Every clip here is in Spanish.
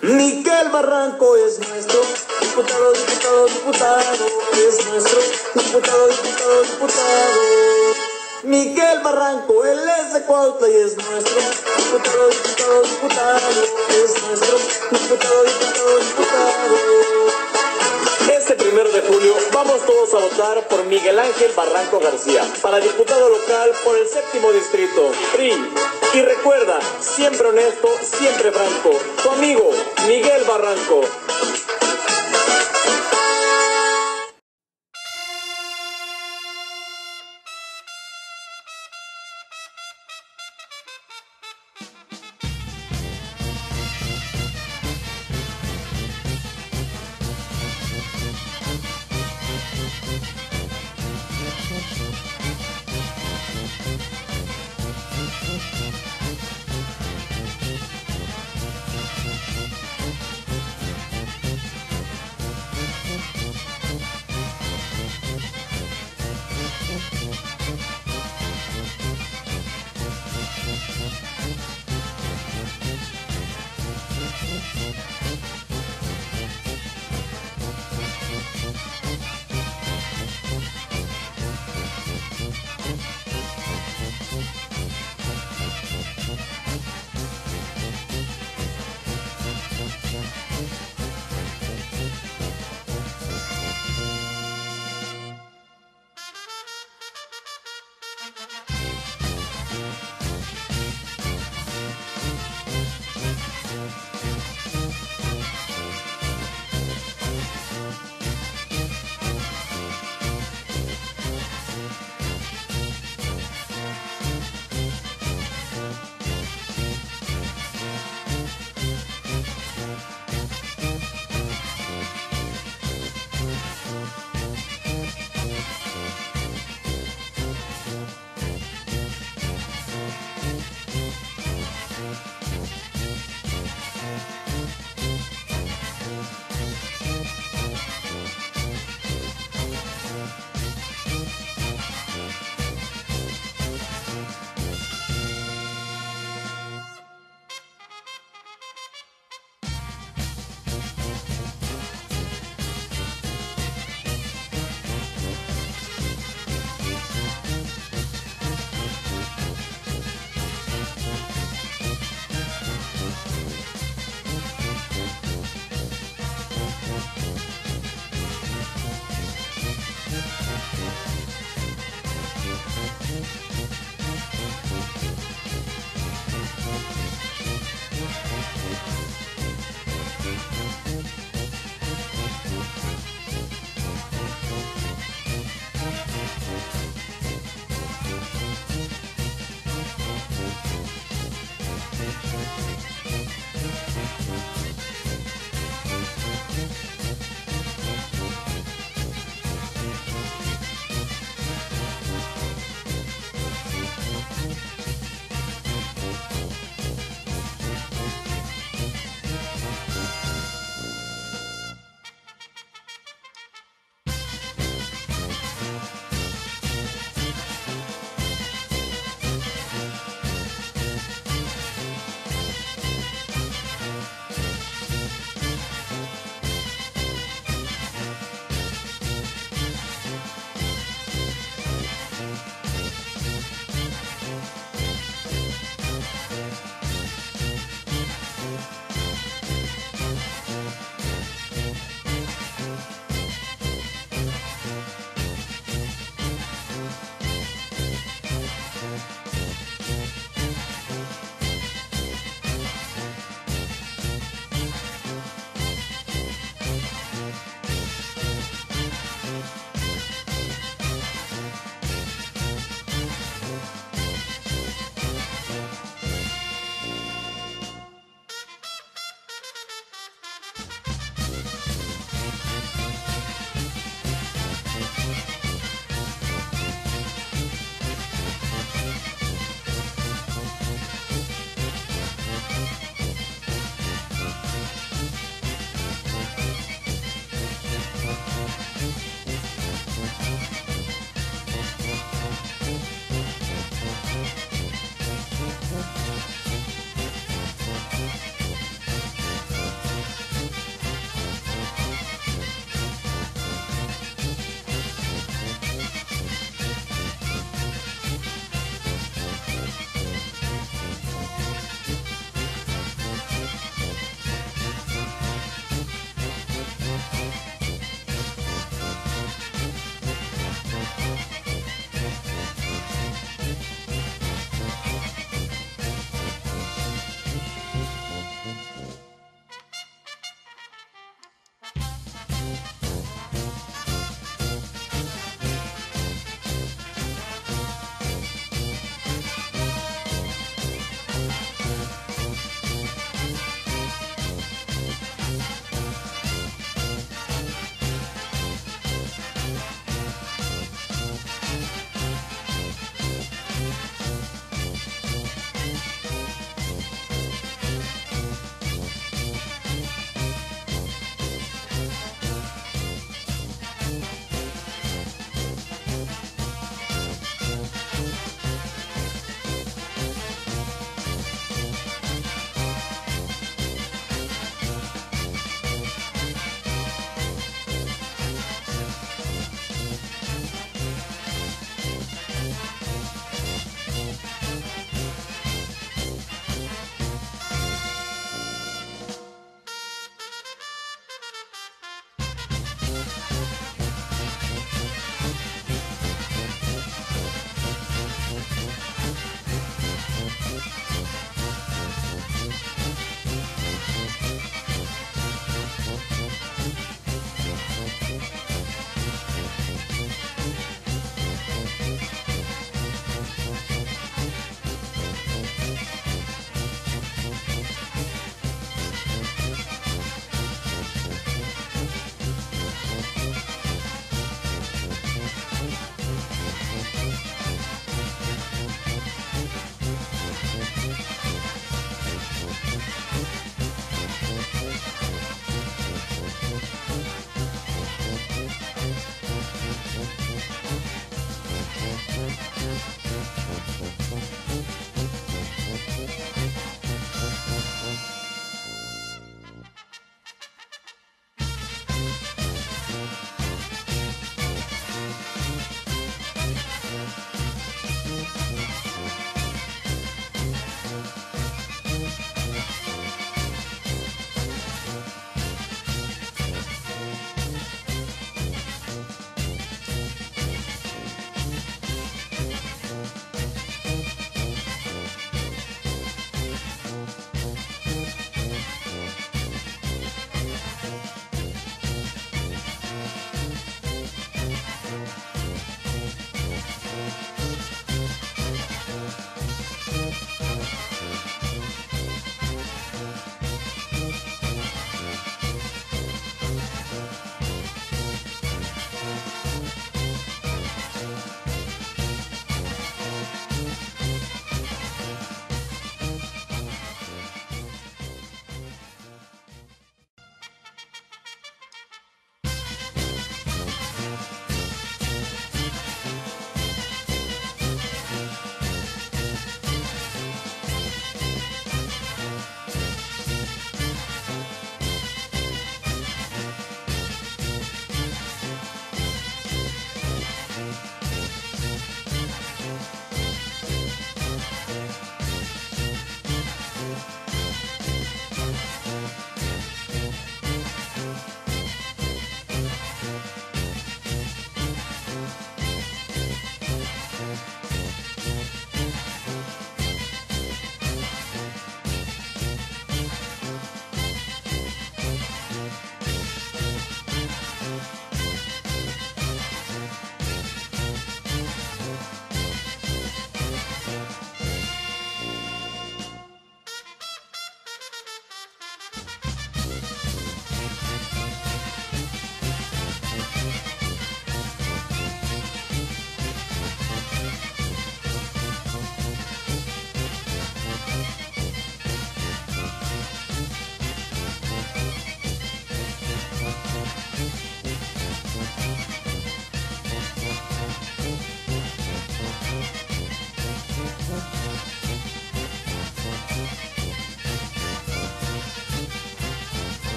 Miguel Barranco es nuestro diputado, diputado, diputado, es nuestro diputado, diputado, diputado. Miguel Barranco, él es de Cuautla y es nuestro diputado, diputado, diputado, es nuestro diputado, diputado, diputado. Este primero de julio vamos todos a votar por Miguel Ángel Barranco García para diputado local por el séptimo distrito, PRI. Y recuerda, siempre honesto, siempre franco, tu amigo Miguel Barranco.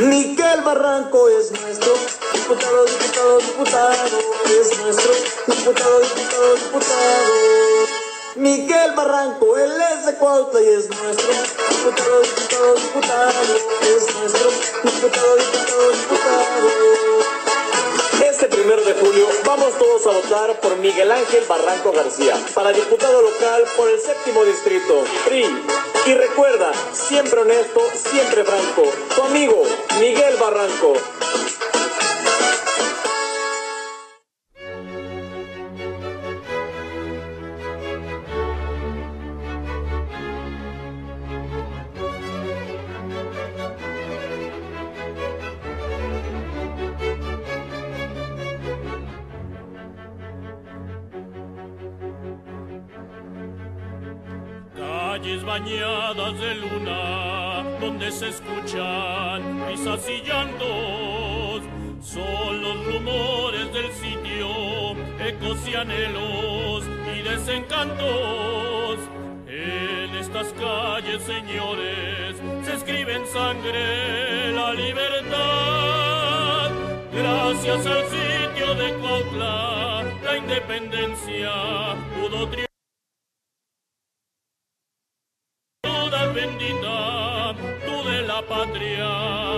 Miguel Barranco es nuestro, diputado, diputado, diputado, es nuestro, diputado, diputado, diputado. Miguel Barranco, él es de Cuautla y es nuestro, diputado, diputado, diputado, es nuestro, diputado, diputado, diputado. Este primero de julio vamos todos a votar por Miguel Ángel Barranco García para diputado local por el séptimo distrito, PRI. Y recuerda, siempre honesto, siempre franco, tu amigo Miguel Barranco. Calles bañadas de luna, donde se escuchan risas y llantos. Son los rumores del sitio, ecos y anhelos y desencantos. En estas calles, señores, se escribe en sangre la libertad. Gracias al sitio de Cuautla, la independencia pudo triunfar. Bendita, tú de la patria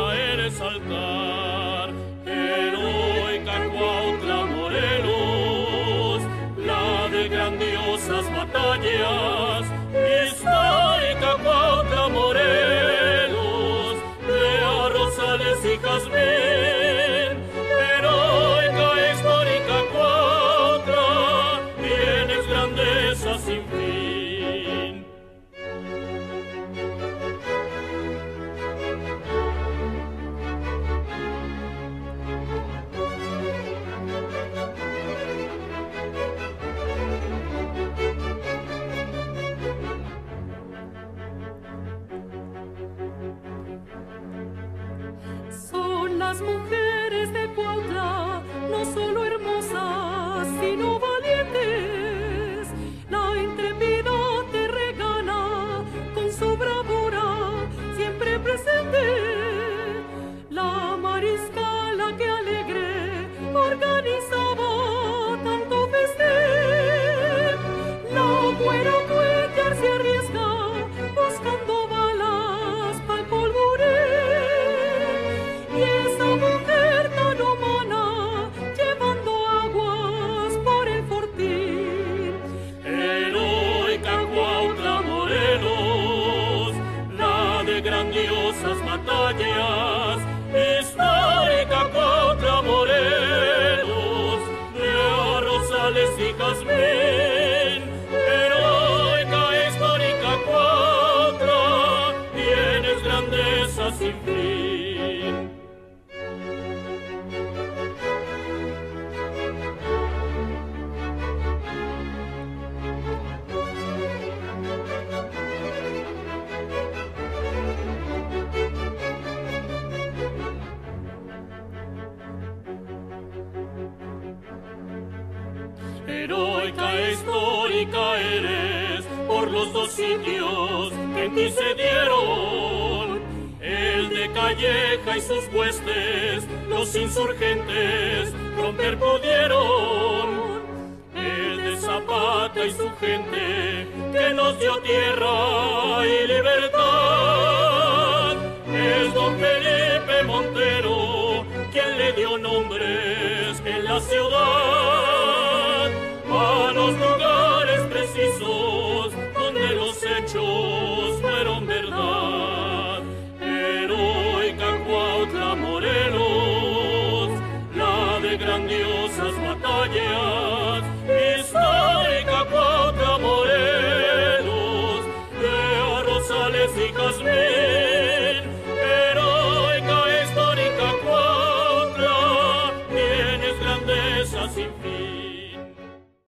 Heroica, histórica eres por los dos sitios que en ti se dieron. El de Calleja y sus huestes, los insurgentes, romper pudieron. El de Zapata y su gente, que nos dio tierra y libertad. Es don Felipe Montero quien le dio nombres en la ciudad